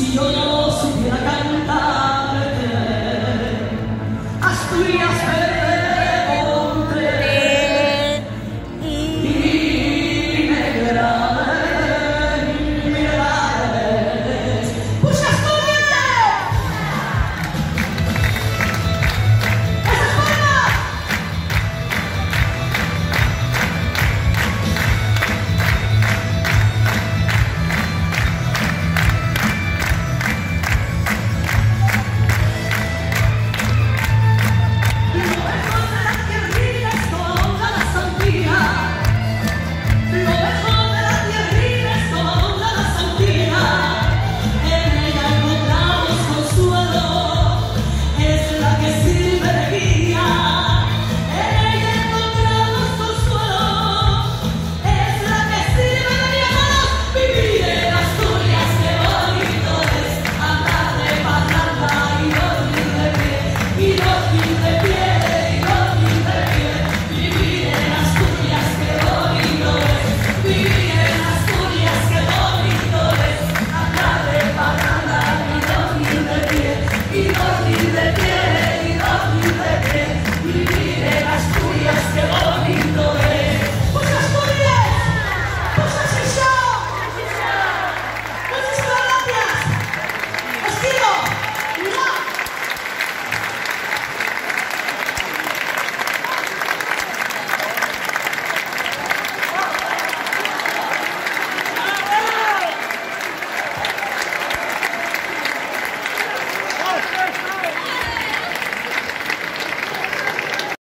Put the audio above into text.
Si yo